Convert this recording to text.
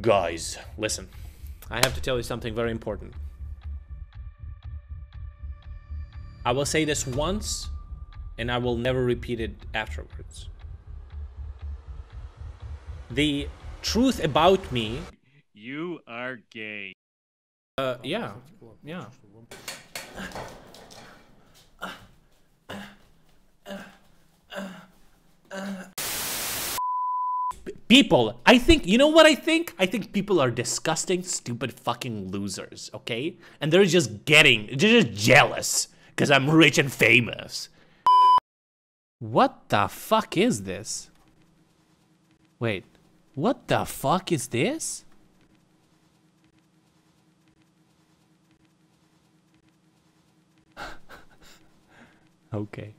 Guys, listen. I have to tell you something very important. I will say this once, and I will never repeat it afterwards. The truth about me. You are gay. Uh, yeah, yeah. People, I think, you know what I think? I think people are disgusting, stupid fucking losers, okay? And they're just getting, they're just jealous because I'm rich and famous. What the fuck is this? Wait, what the fuck is this? okay.